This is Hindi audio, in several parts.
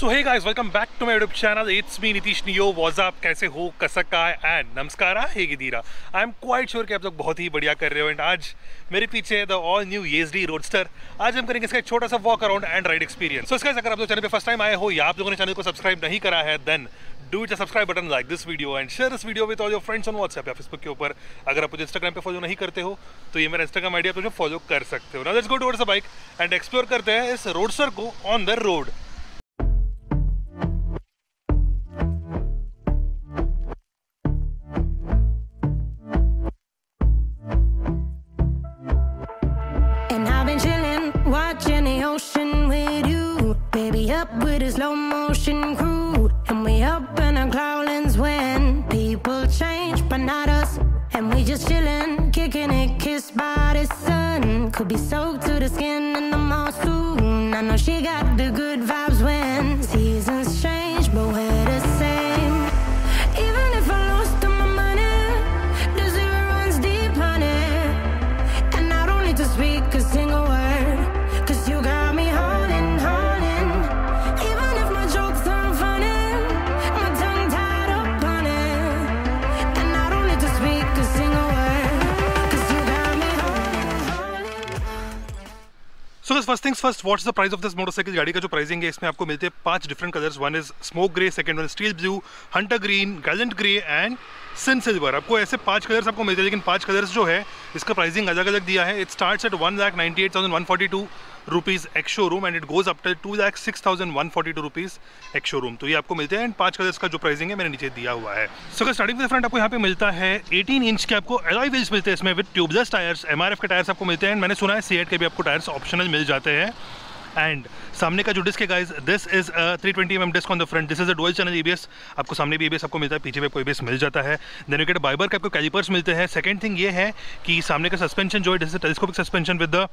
So hey guys welcome back to my YouTube channel it's me Nitish neo what's up कैसे हो? कसका एंड नमस्कारा, हे गिदीरा आई एम क्वाइट श्योर कि आप लोग बहुत ही बढ़िया कर रहे हो। एंड आज मेरे पीछे है the all new D roadster आज हम करेंगे इसका एक छोटा सा walk around and ride experience so इसका अगर आप लोग चैनल पे फ़र्स्ट टाइम आए हो या आप लोगों ने चैनल को सब्सक्राइब नहीं करा है then do it subscribe button like this video and share this video with all your friends on WhatsApp या फेसबुक के ऊपर. अगर आप मुझे इंस्टाग्राम पे फॉलो नहीं करते हो तो ये मेरा इंस्टाग्राम आइडिया आप मुझे फॉलो कर सकते हो. Now let's go towards the bike and explore करते हैं इस रोडस्टर को on the road not us. And we just chillin', kicking it, kissed by the sun. Could be soaked to the skin in the mall soon. I know she got the good so first things first what's the price of this motorcycle गाड़ी का जो प्राइसिंग है, इसमें आपको मिलते हैं पाँच different colours one is smoke grey second one steel blue hunter green gallant grey and sin silver आपको ऐसे पाँच कलर्स आपको मिलते हैं, लेकिन पाँच कलर्स जो है, इसका प्राइसिंग अलग अलग दिया है। It starts at one lakh ninety eight thousand one forty two rupees ex showroom and it goes up till two lakh six thousand one forty two rupees ex showroom तो ये आपको मिलते हैं एंड पाँच कलर्स का जो प्राइसिंग है, मैंने नीचे दिया हुआ है। सो अगर स्टार्टिंग फ्रंट आपको यहाँ पे मिलता है 18 इंच के आपको एलॉय व्हील्स मिलते हैं इसमें विद ट्यूबलेस टायर्स एमआरएफ के टायर्स आपको मिलते हैं। मैंने सुना है सी के भी आपको टायर्स ऑप्शनल मिल जाते हैं। एंड सामने का जो डिस्क है guys this is three twenty M disc on the front this is a dual channel S आपको सामने भी एबीएस आपको मिलता है, पीछे भी आपको बेस मिल जाता है. देन यू बाइबर के आपको कैलिपर्स मिलते हैं. सेकंड थिंग ये है कि सामने का सस्पेंशन जो है telescopic suspension with the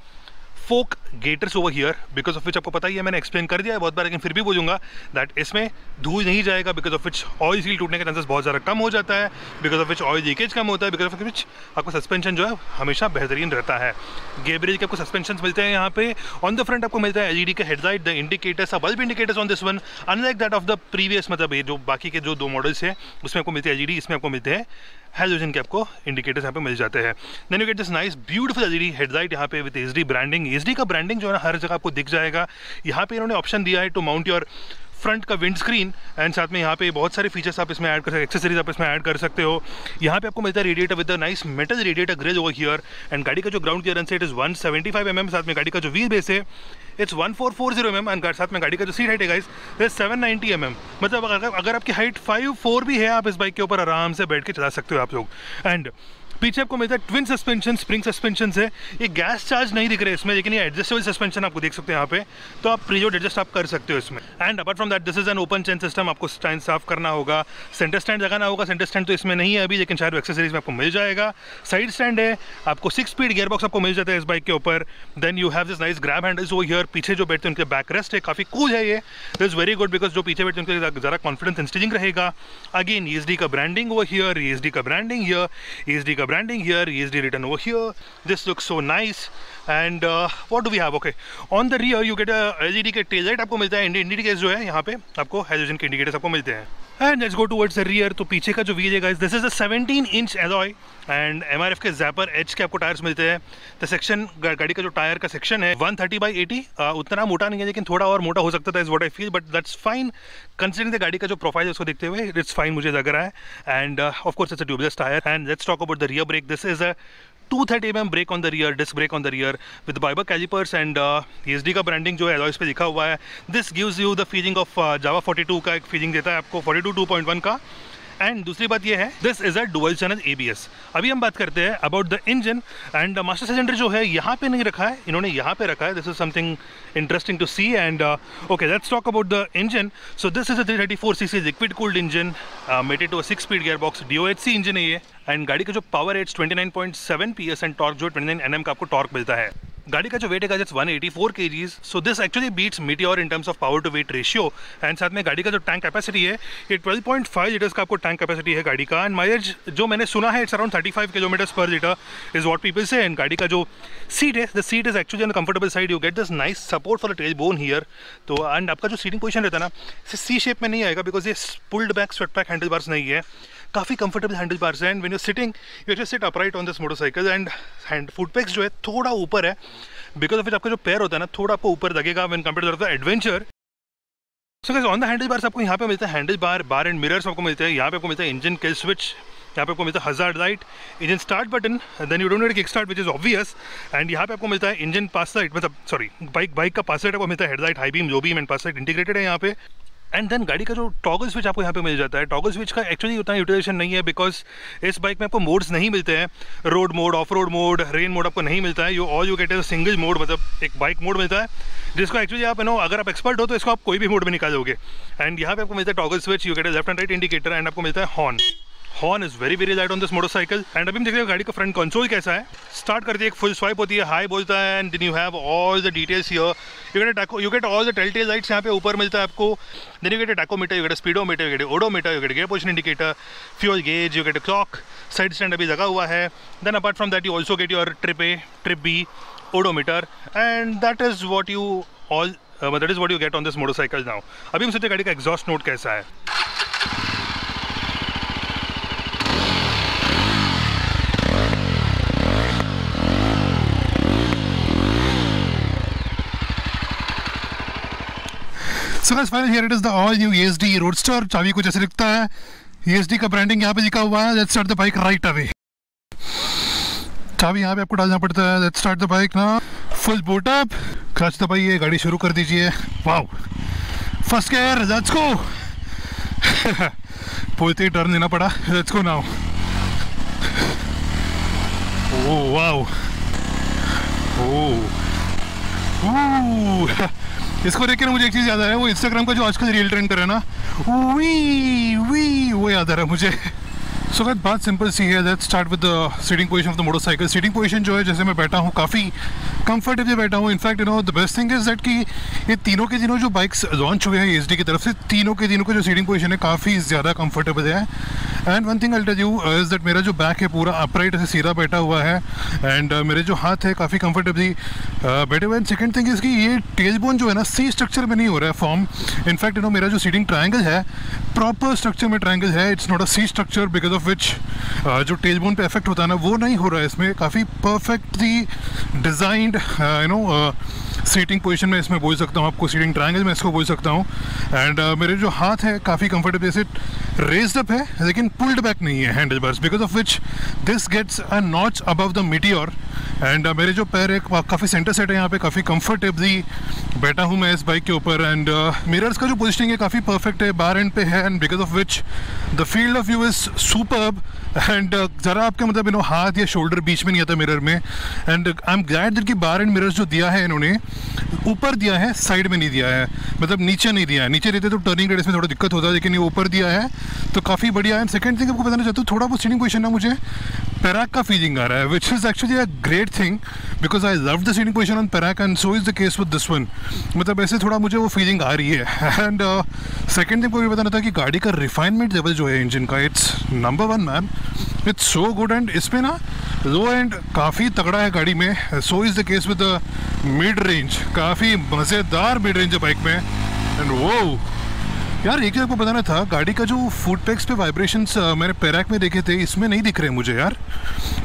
fork gaiters over here because of which आपको पता ही है, मैंने एक्सप्लेन कर दिया है बहुत बार, लेकिन फिर भी बोलूँगा दैट इसमें धूल नहीं जाएगा because of which oil seal टूटने के चांसेस बहुत ज़्यादा कम हो जाता है because of which oil leakage कम होता है बिकॉज़ ऑफ़ विच आपका सस्पेंशन जो है, हमेशा बेहतरीन रहता है। गेबरेज के आपको सस्पेंशन मिलते हैं यहाँ पे। ऑन द फ्रंट आपको मिलता है एलईडी के headlight the indicators bulb indicators on this one unlike that of the previous मतलब ये जो बाकी के जो दो मॉडल्स हैं, उसमें आपको मिलती है एलईडी इसमें आपको मिलते हैं हेलोजन के आपको इंडिकेटर्स यहाँ पे मिल जाते हैं। Then you get this nice beautiful LED headlight यहाँ पे विद एच ब्रांडिंग एच का ब्रांडिंग जो है हर जगह आपको दिख जाएगा। यहाँ पे इन्होंने ऑप्शन दिया है टू माउंट योर फ्रंट का विंड स्क्रीन एंड साथ में यहाँ पे बहुत सारे फीचर्स आप इसमें ऐड कर सकते एक्सेसरीज आप इसमें ऐड कर सकते हो। यहाँ पे आपको मिलता है radiator with nice metal radiator grille over here and गाड़ी का जो ग्राउंड क्लियरेंस है it is one seventy 175 mm साथ में गाड़ी का जो व्हील बेस है it's one four four 1440 mm and साथ में गाड़ी का जो सीट हाइट है गाइस इज़ 790 mm. मतलब अगर अगर आपकी हाइट 5 4 भी है, आप इस बाइक के ऊपर आराम से बैठ के चला सकते हो आप लोग। एंड पीछे आपको मिलता है ट्विन सस्पेंशन स्प्रिंग सस्पेंशन है। ये गैस चार्ज नहीं दिख रहे इसमें, लेकिन ये एडजस्टेबल सस्पेंशन आपको देख सकते हैं यहाँ पे। तो आप प्रीजोड एडजस्ट आप कर सकते हो इसमें। And apart from that this is an open chain system आपको स्टैंड साफ़ करना होगा। सेंटर स्टैंड लगाना होगा। सेंटर स्टैंड तो इसमें नहीं है अभी, लेकिन शायद एक्सेसरीज में आपको मिल जाएगा। साइड स्टैंड है। आपको सिक्स स्पीड गियर बॉक्स आपको मिल जाता है इस बाइक के ऊपर। Then you have this nice grab handles वो हियर पीछे जो बैठते हैं, उनके बैक रेस्ट है। काफ़ी कूल है ये। दिस वेरी गुड बिकॉज़ जो पीछे बैठते हैं, उनके ज़्यादा कॉन्फिडेंस इंस्टिलिंग रहेगा। अगेन ई का ब्रांडिंग वो हियर ई का ब्रांडिंग हियर ई का branding here ESD written over here. This looks so nice. And uh, what do we have? Okay, on the rear you get a LED के tail light आपको मिलता है इंडिकेटर्स जो है यहाँ पे आपको halogen के इंडिकेटर्स आपको मिलते हैं and let's go towards rear तो पीछे का जो है guys this is a 17 inch alloy and MRF के जैपर एच के आपको टायर्स मिलते हैं. द सेक्शन गाड़ी का जो टायर का सेक्शन है 130 थर्टी बाई एटी उतना मोटा नहीं है, लेकिन थोड़ा और मोटा हो सकता था is what I feel but that's fine considering the गाड़ी का जो प्रोफ़ाइल है, उसको देखते हुए इट्स फाइन मुझे लग रहा है. And of course it's a tubeless tyre and let's talk about the rear brake this is a two thirty M M brake on the rear disc brake on the rear with Bybre calipers and S D का ब्रांडिंग जो है एलॉयस पे लिखा हुआ है। This gives you the feeling of Jawa 42 का एक फीलिंग देता है आपको। 42 2.1 का। एंड दूसरी बात ये है this is a dual channel ABS अभी हम बात करते हैं about the engine and master cylinder जो है, यहाँ पे नहीं रखा है, इन्होंने यहाँ पे रखा है. This is something interesting to see and okay let's talk about the engine so this is a 334 CC liquid cooled engine mated to six speed gear box D O H C engine है ये. एंड गाड़ी का जो पावर है इट्स 29.7 पीएस एंड टॉर्क जो 29 एनएम का आपको टॉर्क मिलता है. गाड़ी का जो वेट है it's 184 kgs. So this actually beats Meteor in terms of power to weight ratio and साथ में गाड़ी का जो टैंक कैपेसिटी है, ये 12.5 लीटर्स का आपको टैंक कैपेसिटी है गाड़ी का. एंड माइलेज जो मैंने सुना है it's around 35 kilometres per litre is what people से एंड गाड़ी का जो सीट है the seat is actually on comfortable side you get this nice support for tail bone here तो एंड आपका जो सीटिंग पोजिशन रहता है ना सी शेप में नहीं आएगा बिकॉज़ ये pulled back swept back handle bars नहीं है. काफ़ी कंफर्टेबल हैंडल बार्स है. And when you sitting you just sit upright on this motorcycle and hand foot pegs जो है, थोड़ा ऊपर है. बिकॉज़ ऑफ़ आपका जो पैर होता है ना, थोड़ा आपको ऊपर लगेगा when compare to adventure so gas on the handle bars आपको यहाँ पे मिलता है handle bar bar and mirrors आपको मिलते हैं. यहाँ पे आपको मिलता है इंजन किल स्विच यहाँ पे आपको मिलता है hazard light engine start button then you don't need kick start which is obvious and यहाँ पे आपको मिलता है इंजन पास लाइट मतलब सॉरी बाइक बाइक का पास लाइट आपको मिलता है हेडलाइट हाई बीम जो beam and pass light integrated है यहाँ पे. एंड देन गाड़ी का जो टॉगल स्विच आपको यहाँ पे मिल जाता है। टॉगल स्विच का एक्चुअली उतना यूटिलाइजेशन नहीं है बिकॉज़ इस बाइक में आपको मोड्स नहीं मिलते हैं। Road mode off road mode rain mode आपको नहीं मिलता है। You all you get is single mode मतलब एक बाइक मोड मिलता है, जिसको एक्चुअली आप नो अगर आप एक्सपर्ट हो तो इसको आप कोई भी मोड में निकालोगे एंड यहाँ पे आपको मिलता है toggle switch you get is left and right indicator and आपको मिलता है horn horn is very very light on this motorcycle and अभी हम देख रहे हैं गाड़ी का फ्रंट कंसोल कैसा है। स्टार्ट करती है, एक फुल स्वाइप होती है हाई बोलता है and you have all the details here you get you get all the telltale lights यहाँ पे ऊपर मिलता है आपको। Then you get tachometer you get speedometer you get odometer you get gear position indicator fuel gauge you get clock side stand अभी लगा हुआ है। Then apart from that you also get your trip A trip B odometer and that is what you all that is what you get on this motorcycle now अभी हम सोचते गाड़ी का एग्जॉस्ट नोट कैसा है। So guys final here it is the all new ESD roadster चाबी कुछ ऐसे दिखता है। ESD का ब्रांडिंग यहाँ पे लिखा हुआ है let's start the bike right away चाबी यहाँ पे आपको डालना पड़ता है लेट्स स्टार्ट द बाइक ना फुल बूट अप क्लच दबाइए, गाड़ी शुरू कर दीजिए। Wow first gear let's go बोलते ही टर्न देना पड़ा। Let's go now oh wow oh इसको देख कर मुझे एक चीज़ याद आ रहा है वो इंस्टाग्राम का जो आजकल रील ट्रेंड कर है ना वी वी वो याद आ रहा है मुझे। सो so, बात सिंपल सी है let's start with the seating position of the motorcycle seating position जो है जैसे मैं बैठा हूँ काफ़ी कंफर्टेबली बैठा हूँ। In fact you know the best thing is that कि ये तीनों के तीनों जो बाइक्स लॉन्च हुए हैं एच की तरफ़ से तीनों के तीनों का जो सीटिंग पोजीशन है काफ़ी ज़्यादा कंफर्टेबल है। And one thing alter you is that मेरा जो बैक है पूरा अपराइट ऐसे सीधा बैठा हुआ है। एंड uh, मेरे जो हाथ है काफ़ी कंफर्टेबली uh, बैठे हुए एंड सेकेंड थिंग इसकी ये टेल बोन जो है ना सी स्ट्रक्चर में नहीं हो रहा है फॉर्म इनफैक्ट यू नो मेरा जो सीटिंग ट्राइंगल है प्रॉपर स्ट्रक्चर में ट्राइंगल है। It's not a C structure because of which जो टेल बोन पे इफ़ेक्ट होता है ना वो नहीं हो रहा है इसमें। काफ़ी perfectly designed you know seating position में इसमें बोल सकता हूँ आपको सीटिंग ट्रायंगल में इसको बोल सकता हूँ। एंड uh, मेरे जो हाथ है काफ़ी कंफर्टेबल जैसे रेज्ड अप है लेकिन पुल्ड बैक नहीं है handle bars because of which this gets a notch above the Meteor and मेरे जो पैर है काफ़ी सेंटर सेट है, यहाँ पे काफ़ी कंफर्टेबली बैठा हूँ मैं इस बाइक के ऊपर। एंड मिरर्स का जो पोजिशनिंग है, काफ़ी परफेक्ट है बार एंड पे है and because of which the field of view is superb and ज़रा आपके मतलब यू नो हाथ या शोल्डर बीच में नहीं आता मिरर में। And I am glad that कि बार एंड मिरर्स जो दिया है इन्होंने, ऊपर दिया है साइड में नहीं दिया है। मतलब नीचे नहीं दिया है। नीचे रहते तो टर्निंग रेडियस में थोड़ा दिक्कत होता है लेकिन ये ऊपर दिया है तो काफ़ी बढ़िया है। सेकंड थिंग आपको बताना चाहता हूँ, थोड़ा बहुत सीटिंग पोजिशन है मुझे, पैराक का फीलिंग आ रहा है which is actually a great thing because I love the seating position on Perak and so is the case with this one मतलब ऐसे थोड़ा मुझे वो फीलिंग आ रही है। एंड सेकेंड थिंग को भी बताना था कि गाड़ी का रिफाइनमेंट लेवल जो है इंजन का it's number one man it's so good and इसमें ना लो एंड काफ़ी तगड़ा है गाड़ी में। So is the case with the mid range काफ़ी मज़ेदार मिड रेंज है बाइक में। एंड वो यार, एक आपको बताना था, गाड़ी का जो फ़ूड पैक्स पे वाइब्रेशंस मैंने पैराक में देखे थे, इसमें नहीं दिख रहे मुझे यार।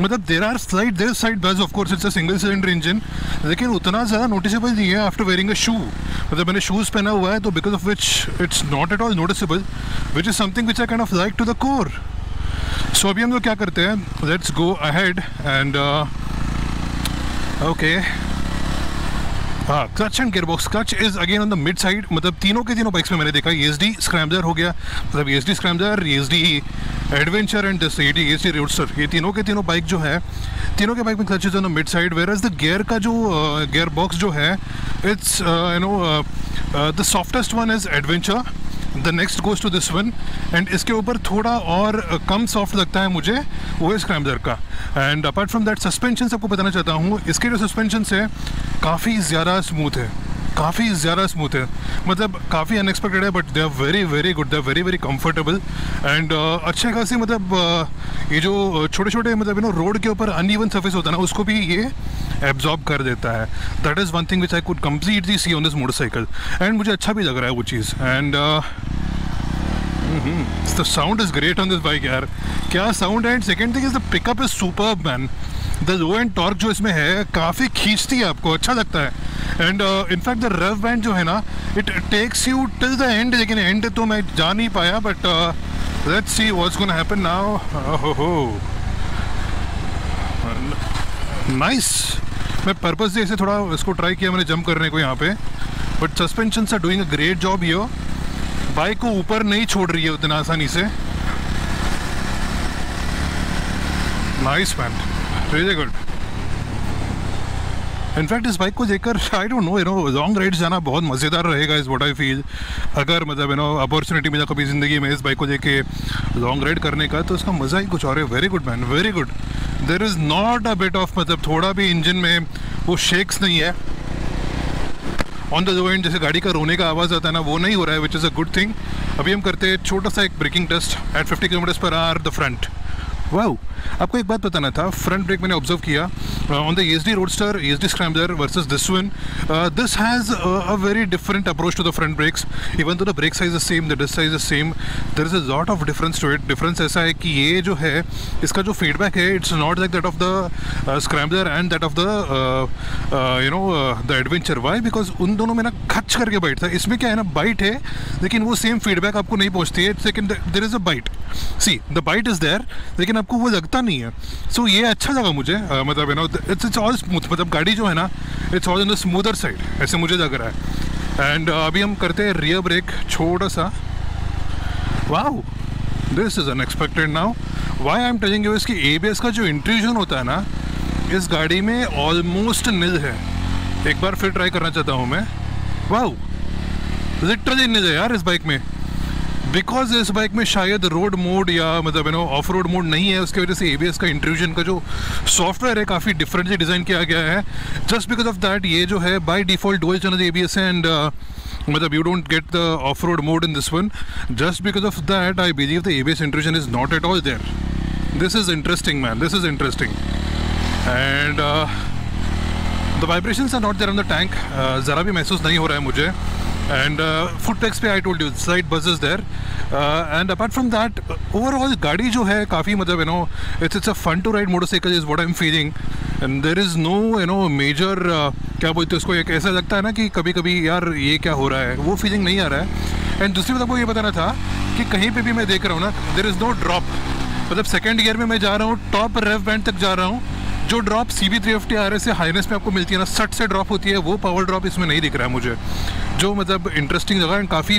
मतलब there are slight there slight buzz of course it's a single cylinder engine लेकिन उतना ज़्यादा नोटिसेबल नहीं है आफ्टर वेयरिंग अ शू मतलब मैंने शूज़ पहना हुआ है तो because of which it's not at all noticeable which is something which I can of like to the core so अभी हम लोग क्या करते हैं let's go ahead and okay हाँ। Clutch and gearbox clutch is again on the mid side मतलब तीनों के तीनों बाइक्स में मैंने देखा एस डी स्क्रैमजर हो गया। मतलब S D scrambler S D adventure and this A D S D roadster ये तीनों के तीनों बाइक जो है, तीनों के बाइक में clutch is on the mid side whereas the gear का जो गेयर बॉक्स जो है it's you know the softest one is adventure the next goes to this one and इसके ऊपर थोड़ा और कम सॉफ्ट लगता है मुझे वो है स्क्रैम्बलर का and apart from that suspension आपको बताना चाहता हूँ इसके जो सस्पेंशन है काफ़ी ज़्यादा स्मूथ है काफ़ी ज़्यादा स्मूथ है मतलब काफ़ी अनएक्सपेक्टेड है but they are very very good they are very very comfortable and अच्छे खासी मतलब uh, ये जो छोटे छोटे मतलब यू नो रोड के ऊपर अनइवन सर्फेस होता है ना उसको भी ये एब्जॉर्ब कर देता है। That is one thing which I could completely see on this motorcycle and मुझे अच्छा भी लग रहा है वो चीज़। And the sound is great on this bike यार। क्या sound and second thing is the pickup is super man the low end torque जो इसमें है, काफ़ी खींचती है आपको। अच्छा लगता है। And in fact the rough band जो है ना it takes you till the end लेकिन एंड तो मैं जा नहीं पाया but let's see what's gonna happen now oh nice मैं पर्पज से थोड़ा इसको ट्राई किया, मैंने जंप करने को यहाँ पे। But suspension sir doing a great job ये बाइक को ऊपर नहीं छोड़ रही है उतना आसानी से। Nice man very good in fact इस बाइक को देखकर I don't know you know long rides जाना बहुत मज़ेदार रहेगा इस वोट आई फील अगर मतलब यू नो अपॉर्चुनिटी मिला कभी ज़िंदगी में इस बाइक को देख के लॉन्ग राइड करने का तो इसका मज़ा ही कुछ और है. Very good man very good there is not a bit of मतलब थोड़ा भी इंजन में वो शेक्स नहीं है. ऑन द लो एंड जैसे गाड़ी का रोने का आवाज़ आता है ना, वो नहीं हो रहा है which is a good thing अभी हम करते हैं छोटा सा एक braking test at fifty kilometers पर आर द फ्रंट वाओ आपको एक बात बताना था फ्रंट ब्रेक मैंने ऑब्ज़र्व किया on the H D roadster H D scrambler versus this one this has a very different approach to the front brakes even though the brake size same the disc size same there is a lot of difference to it difference ऐसा है कि ये जो है, इसका जो फीडबैक है it's not like that of the scrambler and that of the you know the adventure why because उन दोनों में ना खच करके बाइट था। इसमें क्या है ना बाइट है, लेकिन वो सेम फीडबैक आपको नहीं पहुँचती है। Second there is a bite see the bite is there लेकिन आपको वो लगता नहीं है। सो so, ये अच्छा लगा मुझे uh, मतलब you know it's it's all smooth मतलब गाड़ी जो है ना it's all in the smoother side ऐसे मुझे लग रहा है। एंड uh, अभी हम करते हैं रियर ब्रेक छोटा सा। Wow this is unexpected now why I am telling you इसकी ए का जो इंट्रूजन होता है ना इस गाड़ी में ऑलमोस्ट निल है। एक बार फिर ट्राई करना चाहता हूँ मैं। वाओ लिटरली निल है यार इस बाइक में। बिकॉज़ इस बाइक में शायद रोड मोड या मतलब you know off road mode नहीं है, उसकी वजह से एबीएस का इंट्रूजन का जो सॉफ्टवेयर है काफ़ी डिफरेंटली डिज़ाइन किया गया है। जस्ट बिकॉज़ ऑफ़ दैट ये जो है by default dual channel A B and and you don't get the off road mode in this one just because of that I believe the A B S intrusion is not at all there this is interesting man this is interesting and the vibration are not there on the tank ज़रा भी महसूस नहीं हो रहा है मुझे। एंड फुट टैक्स पे I told you slight buzz is there and apart from that overall गाड़ी जो है काफ़ी मतलब you know it's it's a fun to ride motorcycle is what I am feeling and there is no you know major क्या बोलते हैं उसको एक ऐसा लगता है ना कि कभी कभी यार ये क्या हो रहा है वो फीलिंग नहीं आ रहा है एंड दूसरी बात आपको ये बताना था कि कहीं पे भी मैं देख रहा हूँ ना देर इज़ नो ड्रॉप मतलब सेकेंड ईयर में मैं जा रहा हूँ टॉप रेफ बैंड तक जा रहा हूँ जो drop C B three F T R S Highness में आपको मिलती है ना, सट से ड्रॉप होती है, वो पावर ड्रॉप इसमें नहीं दिख रहा है मुझे। जो मतलब इंटरेस्टिंग जगह एंड काफ़ी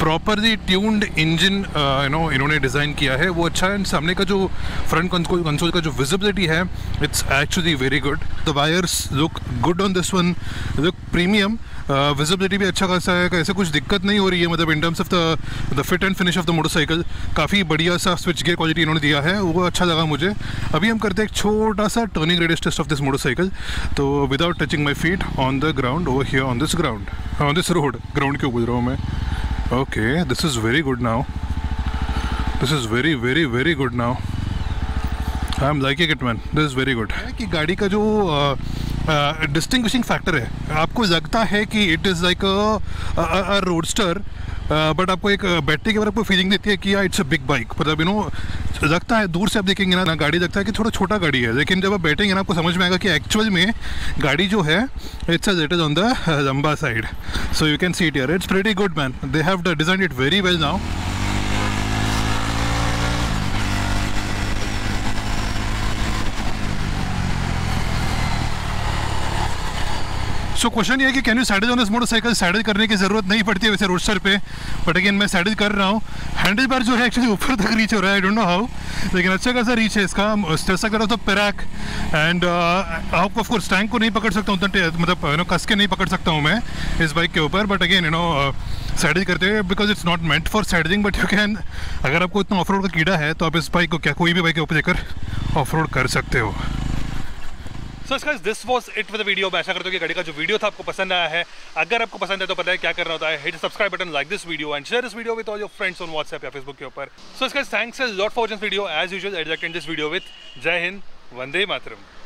properly tuned engine you know इन्होंने डिज़ाइन किया है। वो अच्छा है सामने का जो फ्रंट कंसोल का जो विजिबिलिटी है it's actually very good the wires look good on this one look premium visibility भी अच्छा खासा है, ऐसे कुछ दिक्कत नहीं हो रही है मतलब in terms of the the fit and finish of the motorcycle काफ़ी बढ़िया सा स्विच गेयर क्वालिटी इन्होंने दिया है, वो अच्छा लगा मुझे। अभी हम करते हैं एक छोटा सा turning radius test of this motorcycle तो without touching my feet on the ground over here on this ground on this road ground क्यों गुजरा हूँ मैं। Okay this is very good now this is very very very good now I am like it man this is very good कि गाड़ी का जो डिस्टिंग्विशिंग uh, फैक्टर है आपको लगता है कि it is like a roadster but आपको एक बैटरी के बारे आपको फीलिंग देती है कि इट्स अ बिग बाइक मतलब यू नो लगता है, दूर से आप देखेंगे ना गाड़ी लगता है कि थोड़ा छोटा गाड़ी है। लेकिन जब आप बैठेंगे ना, आपको समझ में आएगा कि एक्चुअल में गाड़ी जो है it's it is on the लंबा side so you can see it yeah it's very good man they have design it very well now so question ये है कि can you saddle on this motorcycle saddle करने की ज़रूरत नहीं पड़ती है वैसे रोडस्टर पे। बट अगेन मैं सैडल कर रहा हूँ। हैंडल बार जो है एक्चुअली ऊपर तक रीच हो रहा है। आई डोंट नो हाउ लेकिन अच्छा खासा रीच है इसका। जैसा करो तो पैराक एंड आप ऑफ़ टैंक को नहीं पकड़ सकता हूँ मतलब यू नो कस के नहीं पकड़ सकता हूँ मैं इस बाइक के ऊपर। But again you know saddling करते हुए because it's not meant for saddling but you can अगर आपको इतना ऑफ़ रोड का कीड़ा है तो आप इस बाइक को क्या, कोई भी बाइक के ऊपर देकर ऑफ़ रोड कर सकते हो। सो इसका this was it for the video मैं ऐसा करता हूँ कि गाड़ी का जो वीडियो था आपको पसंद आया है। अगर आपको पसंद है तो पता है क्या करना होता है। Hit subscribe button like this video and share this video with all your friends on WhatsApp या फेसबुक के ऊपर। सो इसका thanks lot for this video as usual end this video with Jai Hind Vande Mataram